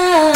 love.